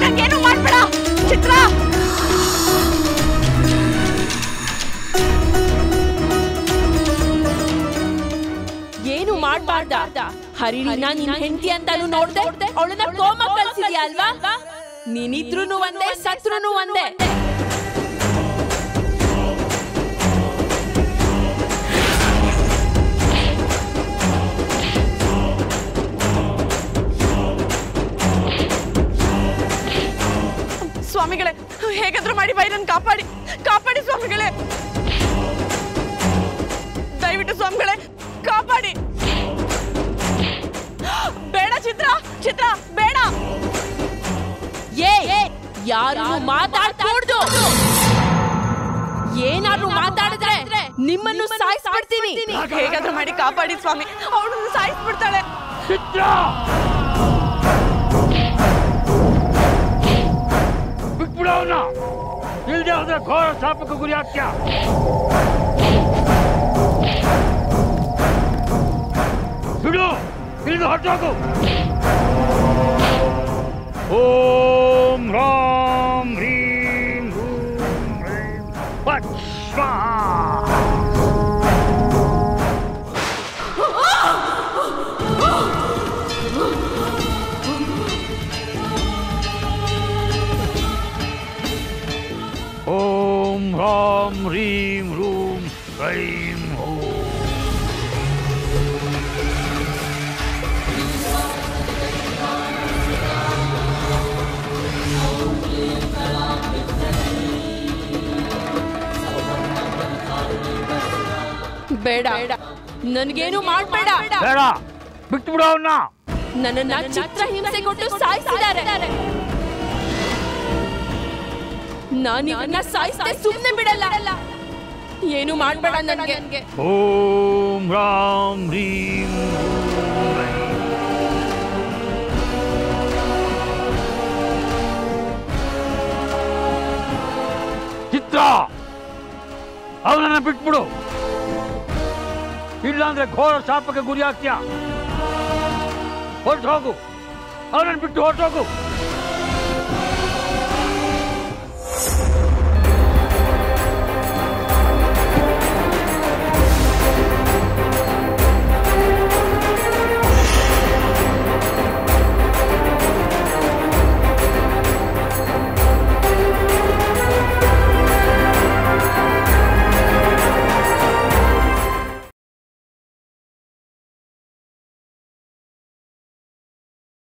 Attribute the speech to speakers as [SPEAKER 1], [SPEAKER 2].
[SPEAKER 1] ನಂಗೇನು ಮಾಡ್ಬೇಡ. ಚಿತ್ರ. ಏನು ಮಾಡ್ಬಾರ್ದ? ಹರಿಣಿನ ನಿನ್ನ ಹೆಂಡತಿ ಅಂತಾನು ನೋಡ್ದೆ? ಅವಳನ್ನ ಕೋಮ ಕಳ್ಸಿದ್ಯಾ ಅಲ್ವಾ? ನೀನಿದ್ರು ಒಂದೇ, ಸತ್ರುನು ಒಂದೇ.
[SPEAKER 2] ಸ್ವಾಮಿಗಳೇ ಹೇಗಾದ್ರೂ ಮಾಡಿ ಬೈರನ್ ಕಾಪಾಡಿ ಕಾಪಾಡಿ ಸ್ವಾಮಿಗಳೇ. ದಯವಿಟ್ಟು ಸ್ವಾಮಿಗಳೇ ಕಾಪಾಡಿ. ಬೇಡ ಚಿತ್ರ ಚಿತ್ರ ಬೇಡ.
[SPEAKER 1] ಏ ಯಾರು ಮಾತಾಡ್ಕೂಡ್ದು ಏನಾದ್ರೂ ಮಾತಾಡಿದ್ರೆ ನಿಮ್ಮನ್ನು ಸಾಯಿಸ್ಬಿಡ್ತೀನಿ.
[SPEAKER 2] ಹೇಗಾದ್ರೂ ಮಾಡಿ ಕಾಪಾಡಿ ಸ್ವಾಮಿ. ಅವಳನ್ನು ಸಾಯಿಸ್ಬಿಡ್ತಾಳೆ.
[SPEAKER 3] ಚಿತ್ರ! blown up! Dilde udah kor sap keguriat kya? Dildo, dildo hot jago. Om Ram Rim Hum Rim Patsvaha. ಓಂ ಹ್ರಾಂ ಹ್ರೀಂ ಹ್ರೂಂ ಹ್ರೈಂ ಹೂಂ
[SPEAKER 1] ಬೇಡ. ನನ್ಗೇನು ಮಾಡ್ಬೇಡ.
[SPEAKER 3] ಬೇಡ. ಬಿಟ್ಟು ಬಿಡು ಅವನ್ನ
[SPEAKER 1] ನನ್ನನ್ನ ಚಿತ್ರ ಹಿಂಸೆ ಕೊಟ್ಟು ಸಾಯಿಸಿದ್ದಾರೆ. ನಾನು ಇವನ್ನ ಸಾಯಿಸದೆ ಸುಮ್ಮನೆ ಬಿಡಲ್ಲ ಏನು ಮಾಡ್ಬೇಡ ನನ್ಗೆ
[SPEAKER 3] ಓಂ ರಾಂ ಹ್ರೀಂ ಹೂಂ ಕ್ರೈಂ. ಚಿತ್ರ ಅವನನ್ನ ಬಿಟ್ಬಿಡು ಇಲ್ಲಾಂದ್ರೆ ಘೋರ ಶಾಪಕ್ಕೆ ಗುರಿ ಆಗ್ತೀಯ ಹೊರಟು ಹೋಗು ಅವನನ್ನು ಬಿಟ್ಟು ಹೊರಟು ಹೋಗು